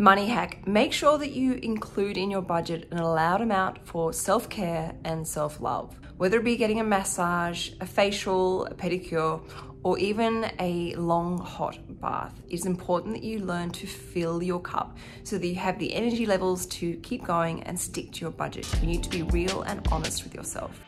Money hack, make sure that you include in your budget an allowed amount for self-care and self-love. Whether it be getting a massage, a facial, a pedicure, or even a long hot bath, it's important that you learn to fill your cup so that you have the energy levels to keep going and stick to your budget. You need to be real and honest with yourself.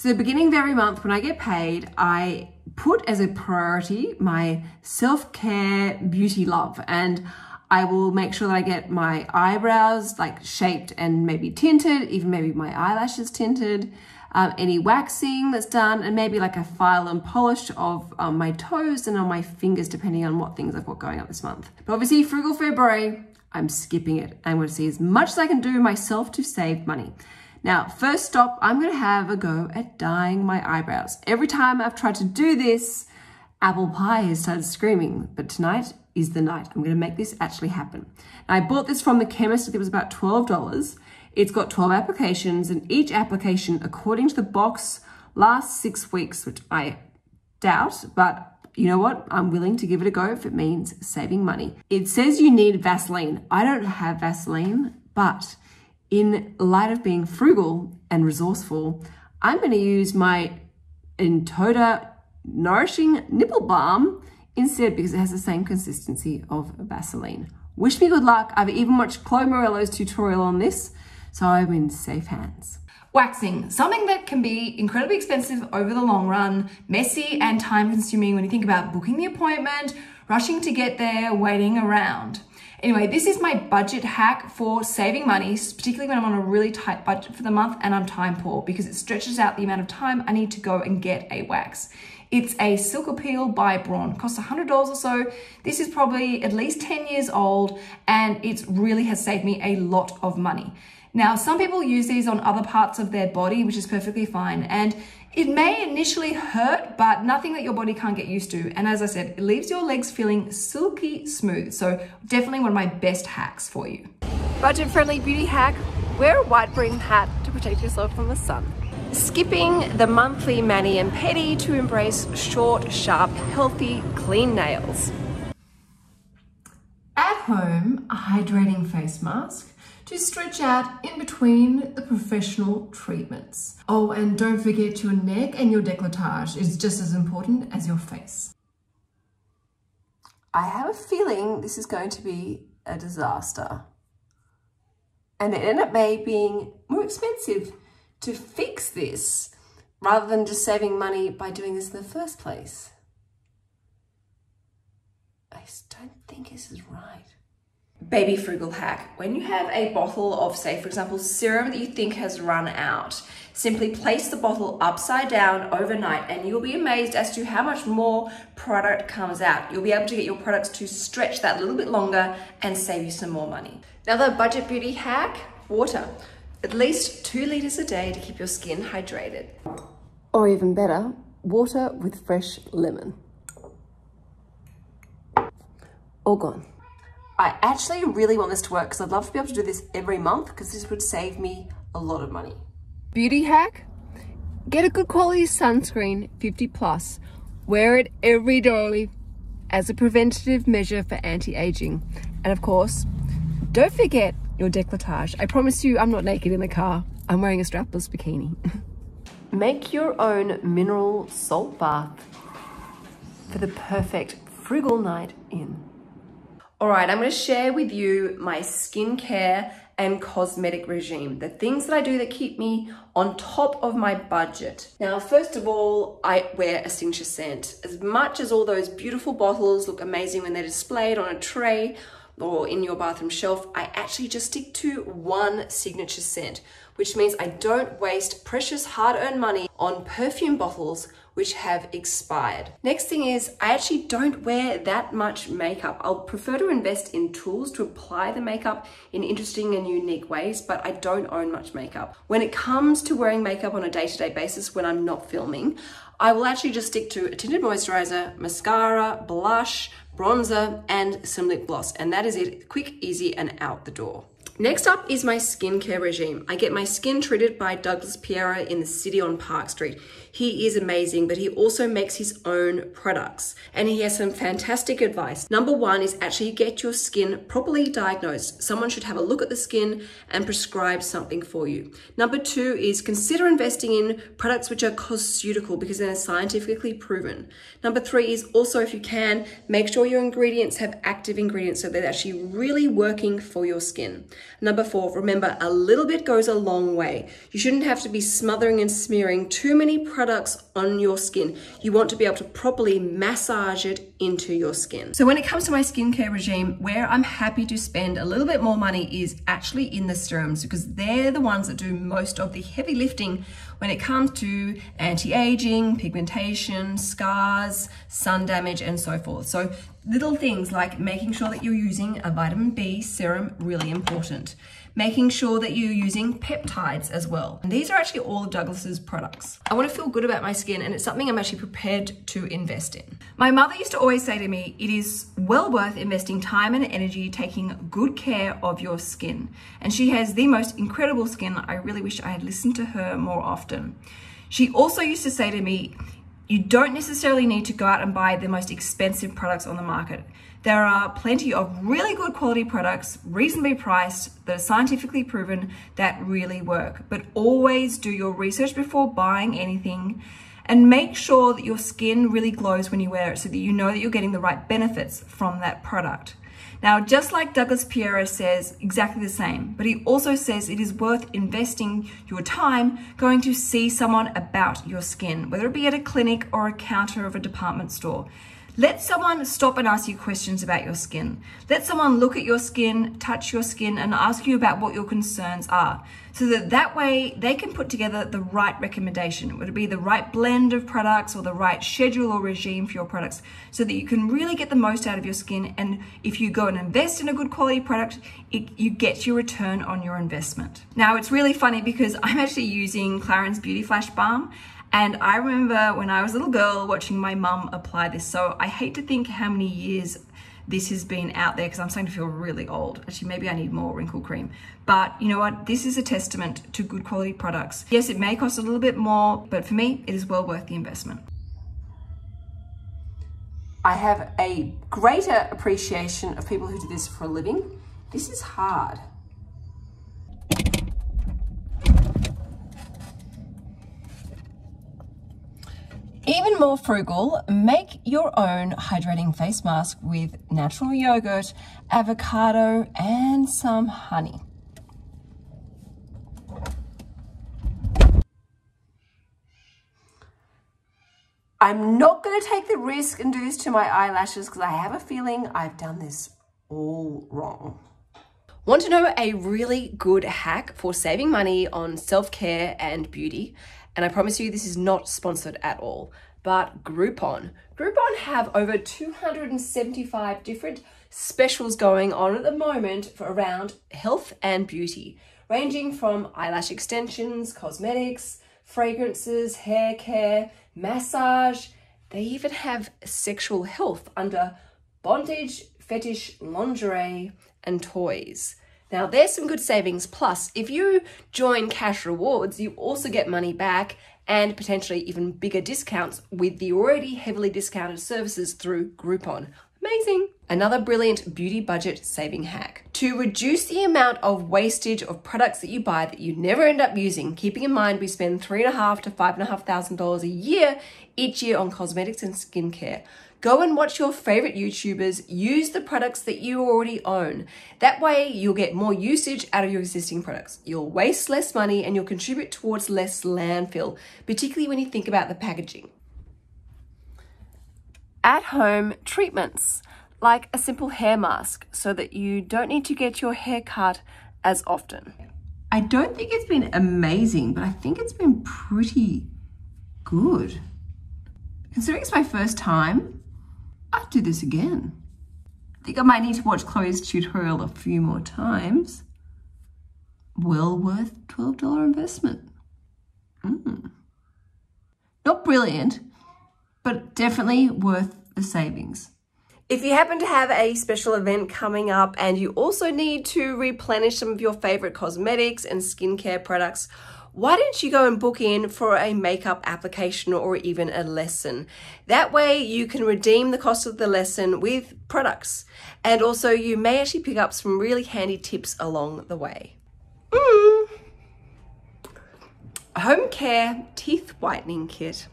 So beginning of every month when I get paid, I put as a priority my self-care beauty love and I will make sure that I get my eyebrows like shaped and maybe tinted, even maybe my eyelashes tinted, um, any waxing that's done, and maybe like a file and polish of um, my toes and on my fingers, depending on what things I've got going on this month. But obviously, frugal February, I'm skipping it. I'm going to see as much as I can do myself to save money. Now, first stop, I'm gonna have a go at dyeing my eyebrows. Every time I've tried to do this, apple pie has started screaming, but tonight is the night. I'm gonna make this actually happen. Now, I bought this from the chemist, it was about $12. It's got 12 applications and each application, according to the box, lasts six weeks, which I doubt, but you know what? I'm willing to give it a go if it means saving money. It says you need Vaseline. I don't have Vaseline, but in light of being frugal and resourceful, I'm going to use my Intoda Nourishing Nipple Balm instead because it has the same consistency of Vaseline. Wish me good luck. I've even watched Chloe Morello's tutorial on this, so I'm in safe hands. Waxing, something that can be incredibly expensive over the long run, messy and time consuming when you think about booking the appointment, rushing to get there, waiting around. Anyway, this is my budget hack for saving money, particularly when I'm on a really tight budget for the month and I'm time poor because it stretches out the amount of time I need to go and get a wax. It's a Silk-épil by Braun. Costs $100 or so. This is probably at least 10 years old and it really has saved me a lot of money. Now, some people use these on other parts of their body, which is perfectly fine. And it may initially hurt, but nothing that your body can't get used to. And as I said, it leaves your legs feeling silky smooth. So definitely one of my best hacks for you. Budget friendly beauty hack, wear a wide brim hat to protect yourself from the sun. Skipping the monthly mani and pedi to embrace short, sharp, healthy, clean nails. At home, a hydrating face mask to stretch out in between the professional treatments. Oh, and don't forget your neck and your décolletage is just as important as your face. I have a feeling this is going to be a disaster. And it ended up being more expensive to fix this rather than just saving money by doing this in the first place. I just don't think this is right baby frugal hack. When you have a bottle of, say, for example, serum that you think has run out, simply place the bottle upside down overnight and you'll be amazed as to how much more product comes out. You'll be able to get your products to stretch that a little bit longer and save you some more money. Another budget beauty hack, water. At least two liters a day to keep your skin hydrated. Or even better, water with fresh lemon. All gone. I actually really want this to work because I'd love to be able to do this every month because this would save me a lot of money. Beauty hack, get a good quality sunscreen, 50 plus. Wear it every day as a preventative measure for anti-aging. And of course, don't forget your décolletage. I promise you I'm not naked in the car. I'm wearing a strapless bikini. Make your own mineral salt bath for the perfect frugal night in. All right, I'm gonna share with you my skincare and cosmetic regime, the things that I do that keep me on top of my budget. Now, first of all, I wear a signature scent. As much as all those beautiful bottles look amazing when they're displayed on a tray or in your bathroom shelf, I actually just stick to one signature scent, which means I don't waste precious hard-earned money on perfume bottles which have expired. Next thing is I actually don't wear that much makeup. I'll prefer to invest in tools to apply the makeup in interesting and unique ways, but I don't own much makeup. When it comes to wearing makeup on a day-to-day -day basis when I'm not filming, I will actually just stick to a tinted moisturizer, mascara, blush, bronzer, and some lip gloss. And that is it, quick, easy, and out the door. Next up is my skincare regime. I get my skin treated by Douglas Pereira in the city on Park Street. he is amazing, but he also makes his own products. And he has some fantastic advice. Number one is actually get your skin properly diagnosed. Someone should have a look at the skin and prescribe something for you. Number two is consider investing in products which are cosmeceutical because they're scientifically proven. Number three is also, if you can, make sure your ingredients have active ingredients so they're actually really working for your skin. Number four, remember a little bit goes a long way. You shouldn't have to be smothering and smearing too many products on your skin. You want to be able to properly massage it into your skin. So when it comes to my skincare regime, where I'm happy to spend a little bit more money is actually in the serums because they're the ones that do most of the heavy lifting when it comes to anti-aging, pigmentation, scars, sun damage, and so forth. So little things like making sure that you're using a vitamin B serum, really important making sure that you're using peptides as well. And these are actually all Douglas's products. I wanna feel good about my skin and it's something I'm actually prepared to invest in. My mother used to always say to me, it is well worth investing time and energy taking good care of your skin. And she has the most incredible skin. I really wish I had listened to her more often. She also used to say to me, you don't necessarily need to go out and buy the most expensive products on the market. There are plenty of really good quality products, reasonably priced, that are scientifically proven that really work. But always do your research before buying anything and make sure that your skin really glows when you wear it so that you know that you're getting the right benefits from that product. Now, just like Douglas Pereira says exactly the same, but he also says it is worth investing your time going to see someone about your skin, whether it be at a clinic or a counter of a department store. Let someone stop and ask you questions about your skin. Let someone look at your skin, touch your skin, and ask you about what your concerns are. So that that way they can put together the right recommendation. Would it be the right blend of products or the right schedule or regime for your products so that you can really get the most out of your skin. And if you go and invest in a good quality product, it, you get your return on your investment. Now, it's really funny because I'm actually using Clarins Beauty Flash Balm and I remember when I was a little girl watching my mum apply this. So I hate to think how many years this has been out there because I'm starting to feel really old. Actually, maybe I need more wrinkle cream. But you know what? This is a testament to good quality products. Yes, it may cost a little bit more, but for me, it is well worth the investment. I have a greater appreciation of people who do this for a living. This is hard. Even more frugal, make your own hydrating face mask with natural yogurt, avocado, and some honey. I'm not going to take the risk and do this to my eyelashes because I have a feeling I've done this all wrong. Want to know a really good hack for saving money on self-care and beauty? And I promise you, this is not sponsored at all, but Groupon. Groupon have over 275 different specials going on at the moment for around health and beauty, ranging from eyelash extensions, cosmetics, fragrances, hair care, massage. They even have sexual health under bondage, fetish, lingerie, and toys. Now, there's some good savings. Plus, if you join Cashrewards, you also get money back and potentially even bigger discounts with the already heavily discounted services through Groupon. Amazing! Another brilliant beauty budget saving hack. To reduce the amount of wastage of products that you buy that you never end up using, keeping in mind we spend three and a half to five and a half thousand dollars a year each year on cosmetics and skincare. Go and watch your favorite YouTubers use the products that you already own. That way, you'll get more usage out of your existing products. You'll waste less money and you'll contribute towards less landfill, particularly when you think about the packaging. At home treatments, like a simple hair mask, so that you don't need to get your hair cut as often. I don't think it's been amazing, but I think it's been pretty good. Considering it's my first time, I'd do this again. I think I might need to watch Chloe's tutorial a few more times. Well worth $12 investment. Mm. Not brilliant, but definitely worth the savings. If you happen to have a special event coming up and you also need to replenish some of your favorite cosmetics and skincare products, why don't you go and book in for a makeup application or even a lesson? That way you can redeem the cost of the lesson with products. And also you may actually pick up some really handy tips along the way. Mm. Home Care Teeth Whitening Kit.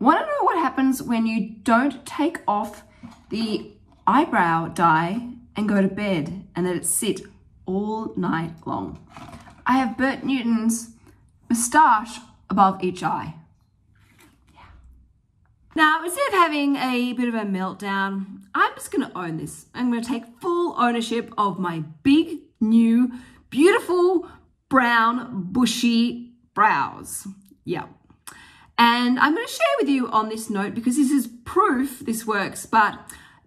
Want to know what happens when you don't take off the eyebrow dye and go to bed and let it sit all night long? I have Bert Newton's moustache above each eye. Now, instead of having a bit of a meltdown, I'm just going to own this. I'm to take full ownership of my big, new, beautiful, brown, bushy brows. Yeah. And I'm going to share with you on this note because this is proof this works, but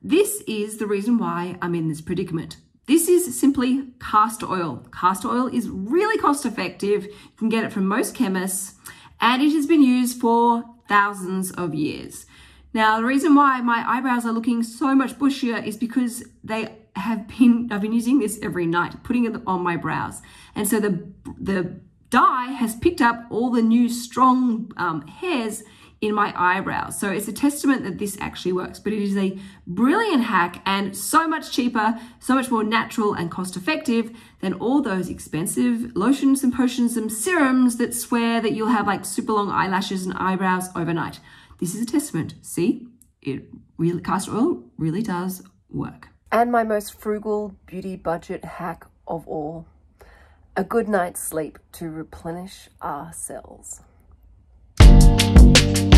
this is the reason why I'm in this predicament. This is simply castor oil. Castor oil is really cost effective. You can get it from most chemists and it has been used for thousands of years. Now, the reason why my eyebrows are looking so much bushier is because they have been, I've been using this every night, putting it on my brows. And so the, the dye has picked up all the new strong um, hairs in my eyebrows. So it's a testament that this actually works, but it is a brilliant hack and so much cheaper, so much more natural and cost effective than all those expensive lotions and potions and serums that swear that you'll have like super long eyelashes and eyebrows overnight. This is a testament. See, it really, castor oil really does work. And my most frugal beauty budget hack of all, a good night's sleep to replenish our cells. Thank you.